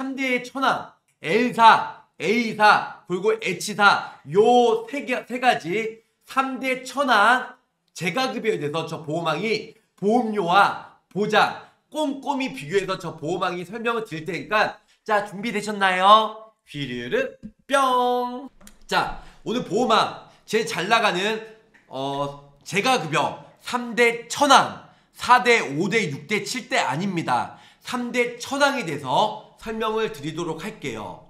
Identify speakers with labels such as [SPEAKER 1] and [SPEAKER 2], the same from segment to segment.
[SPEAKER 1] 3대의 천왕 L사, A사, 그리고 H사 요 세 가지 3대 천왕 재가급여에 대해서 저 보호망이 보험료와 보장 꼼꼼히 비교해서 저 보호망이 설명을 드릴 테니까 자 준비되셨나요? 휘르르 뿅! 자 오늘 보호망 제일 잘 나가는 어 재가급여 3대 천왕 4대 5대 6대 7대 아닙니다 3대 천왕에 대해서 설명을 드리도록 할게요.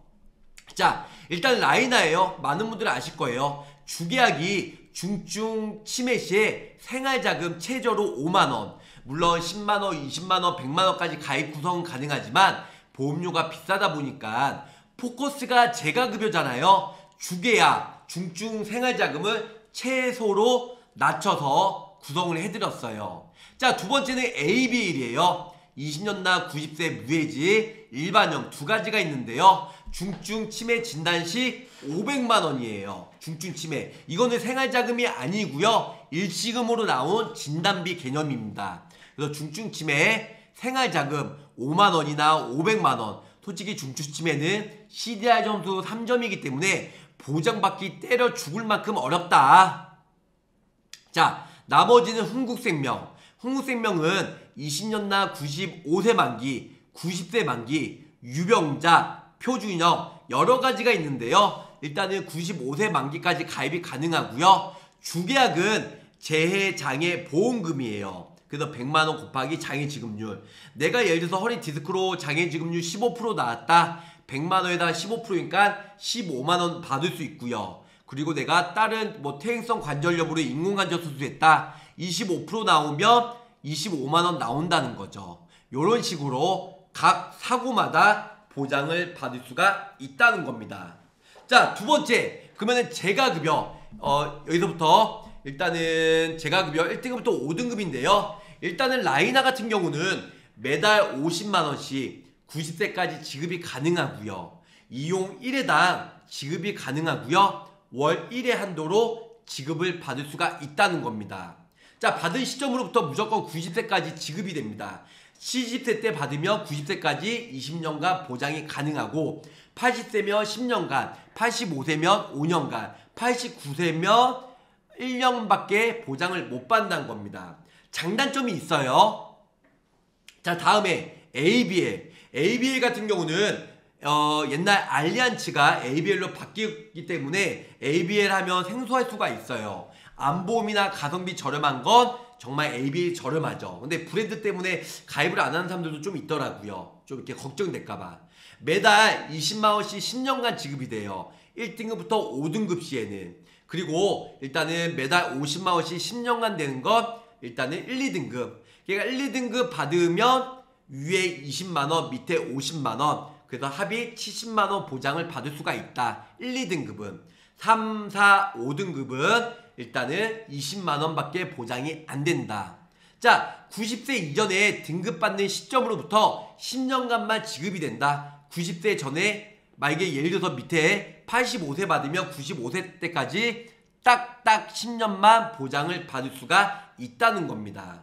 [SPEAKER 1] 자 일단 라이나예요. 많은 분들은 아실 거예요. 주계약이 중증 치매 시에 생활자금 최저로 5만원 물론 10만원, 20만원, 100만원까지 가입 구성 가능하지만 보험료가 비싸다 보니까 포커스가 재가급여잖아요. 주계약 중증 생활자금을 최소로 낮춰서 구성을 해드렸어요. 자 두 번째는 ABL이에요 20년 나 90세 무해지 일반형 두 가지가 있는데요 중증 치매 진단 시 500만 원이에요. 중증 치매. 이거는 생활 자금이 아니고요. 일시금으로 나온 진단비 개념입니다. 그래서 중증 치매 생활 자금 5만 원이나 500만 원. 솔직히 중증 치매는 CDR 점수 3점이기 때문에 보장받기 때려 죽을 만큼 어렵다. 자, 나머지는 흥국생명. 흥국생명은 20년 나 95세 만기, 90세 만기, 유병자, 표준형 여러 가지가 있는데요. 일단은 95세 만기까지 가입이 가능하고요. 주계약은 재해 장애 보험금이에요. 그래서 100만원 곱하기 장애지급률. 내가 예를 들어서 허리 디스크로 장애지급률 15% 나왔다. 100만원에다 15%니까 15만원 받을 수 있고요. 그리고 내가 다른 뭐 퇴행성 관절 여부로 인공관절 수술했다. 25% 나오면 25만원 나온다는 거죠. 이런 식으로 각 사고마다 보장을 받을 수가 있다는 겁니다. 자, 두 번째. 그러면은 재가급여. 어, 여기서부터 일단은 재가급여 1등급부터 5등급인데요. 일단은 라이나 같은 경우는 매달 50만원씩 90세까지 지급이 가능하고요. 이용 1회당 지급이 가능하고요. 월 1회 한도로 지급을 받을 수가 있다는 겁니다. 자, 받은 시점으로부터 무조건 90세까지 지급이 됩니다. 70세 때 받으면 90세까지 20년간 보장이 가능하고 80세면 10년간, 85세면 5년간, 89세면 1년밖에 보장을 못 받는다는 겁니다. 장단점이 있어요. 자 다음에 ABL. ABL 같은 경우는 어, 옛날 알리안츠가 ABL로 바뀌었기 때문에 ABL 하면 생소할 수가 있어요. 안보험이나 가성비 저렴한 건 정말 ABA 저렴하죠. 근데 브랜드 때문에 가입을 안 하는 사람들도 좀 있더라고요. 좀 이렇게 걱정될까봐. 매달 20만원씩 10년간 지급이 돼요. 1등급부터 5등급 시에는. 그리고 일단은 매달 50만원씩 10년간 되는 건 일단은 1, 2등급. 그러니까 1, 2등급 받으면 위에 20만원, 밑에 50만원. 그래서 합이 70만원 보장을 받을 수가 있다. 1, 2등급은. 3, 4, 5등급은 일단은 20만 원밖에 보장이 안 된다. 자, 90세 이전에 등급받는 시점으로부터 10년간만 지급이 된다. 90세 전에 만약에 예를 들어서 밑에 85세 받으면 95세 때까지 딱딱 10년만 보장을 받을 수가 있다는 겁니다.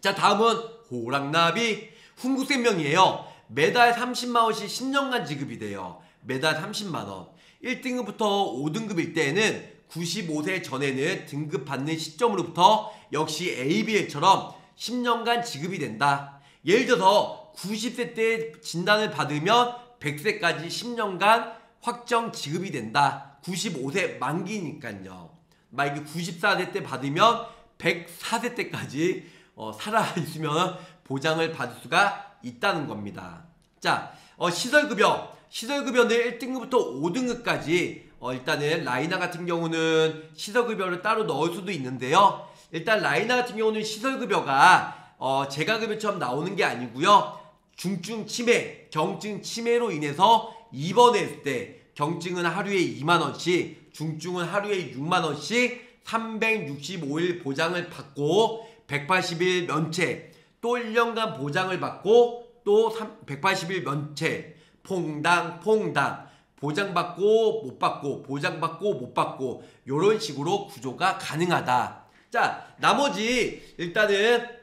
[SPEAKER 1] 자, 다음은 호랑나비 훈구생명이에요. 매달 30만원씩 10년간 지급이 돼요. 매달 30만원. 1등급부터 5등급일 때에는 95세 전에는 등급 받는 시점으로부터 역시 ABL처럼 10년간 지급이 된다. 예를 들어서 90세 때 진단을 받으면 100세까지 10년간 확정 지급이 된다. 95세 만기니까요. 만약에 94세 때 받으면 104세 때까지 어, 살아있으면 보장을 받을 수가 있다는 겁니다. 자, 어, 시설급여. 시설급여는 1등급부터 5등급까지 어, 일단은 라이나 같은 경우는 시설급여를 따로 넣을 수도 있는데요. 일단 라이나 같은 경우는 시설급여가 어, 재가급여처럼 나오는 게 아니고요. 중증 치매, 경증 치매로 인해서 입원했을 때 경증은 하루에 2만원씩, 중증은 하루에 6만원씩 365일 보장을 받고 180일 면책, 또 1년간 보장을 받고 또 180일 면책, 퐁당, 퐁당. 보장받고 못 받고 보장받고 못 받고 이런 식으로 구조가 가능하다. 자 나머지 일단은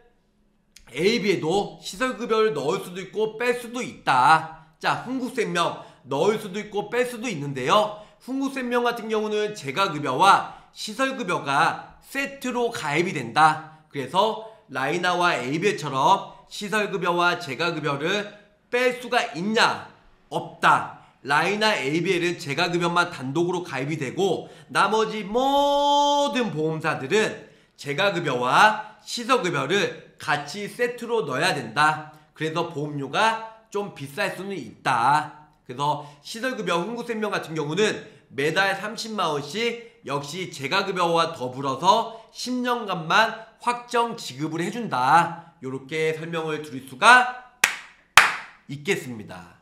[SPEAKER 1] AB에도 시설급여를 넣을 수도 있고 뺄 수도 있다. 자, 흥국생명 넣을 수도 있고 뺄 수도 있는데요. 흥국생명 같은 경우는 재가급여와 시설급여가 세트로 가입이 된다. 그래서 라이나와 ABL처럼 시설급여와 재가급여를 뺄 수가 있냐? 없다. 라이나 ABL은 재가급여만 단독으로 가입이 되고 나머지 모든 보험사들은 재가급여와 시설급여를 같이 세트로 넣어야 된다. 그래서 보험료가 좀 비쌀 수는 있다. 그래서 시설급여 흥국생명 같은 경우는 매달 30만원씩 역시 재가급여와 더불어서 10년간만 확정 지급을 해준다. 이렇게 설명을 드릴 수가 있겠습니다.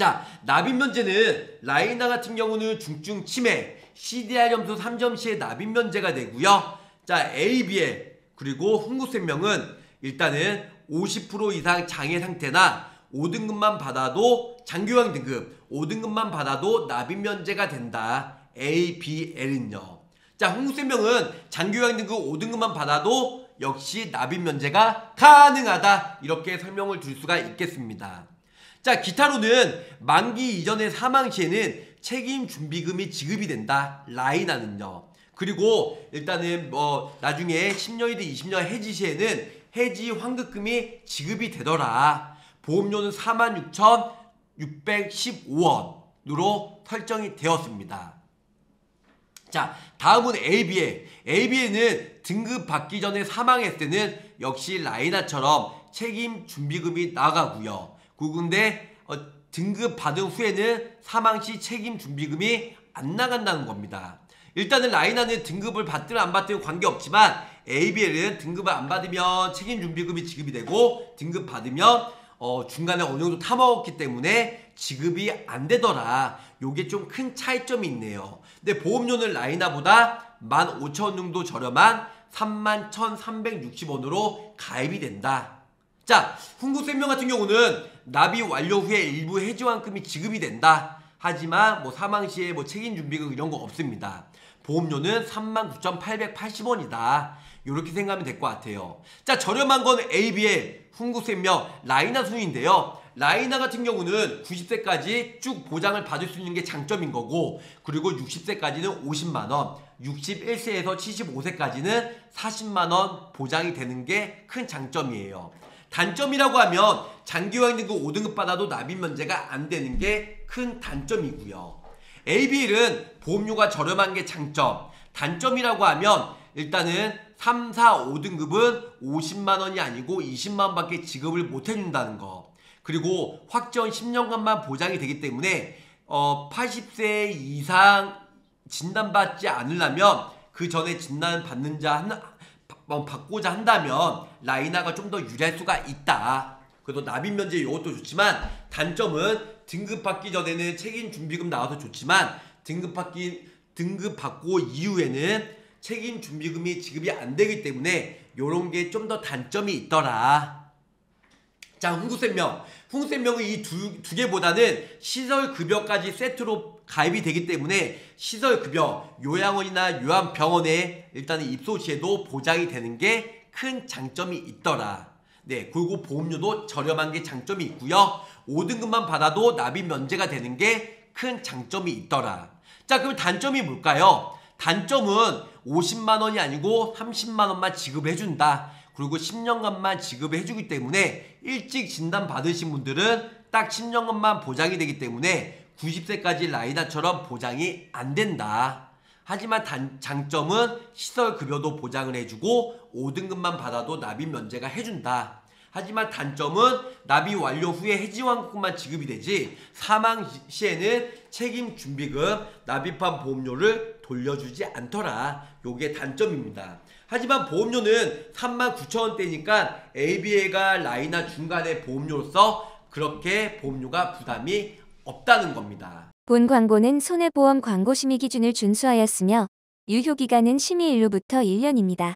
[SPEAKER 1] 자, 납입 면제는 라이나 같은 경우는 중증 치매, CDR 점수 3점 시에 납입 면제가 되고요. 자, ABL 그리고 흥국생명은 일단은 50% 이상 장애 상태나 5등급만 받아도 장교양 등급 5등급만 받아도 납입 면제가 된다. ABL은요. 자, 흥국생명은 장교양 등급 5등급만 받아도 역시 납입 면제가 가능하다. 이렇게 설명을 드릴 수가 있겠습니다. 자, 기타로는 만기 이전의 사망 시에는 책임 준비금이 지급이 된다. 라이나는요. 그리고 일단은 뭐 나중에 10년이든 20년 해지 시에는 해지 환급금이 지급이 되더라. 보험료는 46,615원으로 설정이 되었습니다. 자, 다음은 ABA. ABA는 등급 받기 전에 사망했을 때는 역시 라이나처럼 책임 준비금이 나가고요. 그런데 어, 등급 받은 후에는 사망 시 책임 준비금이 안 나간다는 겁니다. 일단은 라이나는 등급을 받든 안 받든 관계없지만 ABL은 등급을 안 받으면 책임 준비금이 지급이 되고 등급 받으면 어, 중간에 어느 정도 타먹었기 때문에 지급이 안 되더라. 요게 좀 큰 차이점이 있네요. 근데 보험료는 라이나보다 15,000원 정도 저렴한 31,360원으로 가입이 된다. 자, 흥국생명 같은 경우는 납입 완료 후에 일부 해지환급이 지급이 된다. 하지만 뭐 사망 시에 뭐 책임 준비금 이런 거 없습니다. 보험료는 39,880원이다. 이렇게 생각하면 될 것 같아요. 자, 저렴한 건 ABL, 흥국생명, 라이나 순인데요. 라이나 같은 경우는 90세까지 쭉 보장을 받을 수 있는 게 장점인 거고, 그리고 60세까지는 50만원, 61세에서 75세까지는 40만원 보장이 되는 게 큰 장점이에요. 단점이라고 하면 장기요양 등급 5등급 받아도 납입 면제가 안 되는 게 큰 단점이고요. ABL은 보험료가 저렴한 게 장점. 단점이라고 하면 일단은 3, 4, 5등급은 50만 원이 아니고 20만 원밖에 지급을 못 해준다는 거. 그리고 확정 10년간만 보장이 되기 때문에 어 80세 이상 진단받지 않으려면 그 전에 진단 받는 자 한, 어, 받고자 한다면 라이나가 좀 더 유리할 수가 있다. 그래도 납입 면제 이것도 좋지만 단점은 등급 받기 전에는 책임 준비금 나와서 좋지만 등급 받기 등급 받고 이후에는 책임 준비금이 지급이 안 되기 때문에 요런 게 좀 더 단점이 있더라. 자, 흥국생명. 흥국생명은 이 두 두 개보다는 시설 급여까지 세트로 가입이 되기 때문에 시설 급여, 요양원이나 요양병원에 일단은 입소 시에도 보장이 되는 게 큰 장점이 있더라. 네, 그리고 보험료도 저렴한 게 장점이 있고요. 5등급만 받아도 납입 면제가 되는 게 큰 장점이 있더라. 자, 그럼 단점이 뭘까요? 단점은 50만 원이 아니고 30만 원만 지급해 준다. 그리고 10년간만 지급해 주기 때문에 일찍 진단 받으신 분들은 딱 10년간만 보장이 되기 때문에 90세까지 라이나처럼 보장이 안 된다. 하지만 단, 장점은 시설 급여도 보장을 해주고 5등급만 받아도 납입 면제가 해준다. 하지만 단점은 납입 완료 후에 해지환급만 지급이 되지 사망 시에는 책임 준비금 납입한 보험료를 돌려주지 않더라. 요게 단점입니다. 하지만 보험료는 39,000원대니까 ABA가 라이나 중간에 보험료로서 그렇게 보험료가 부담이 없다는 겁니다.
[SPEAKER 2] 본 광고는 손해보험 광고 심의 기준을 준수하였으며 유효 기간은 심의 일로부터 1년입니다.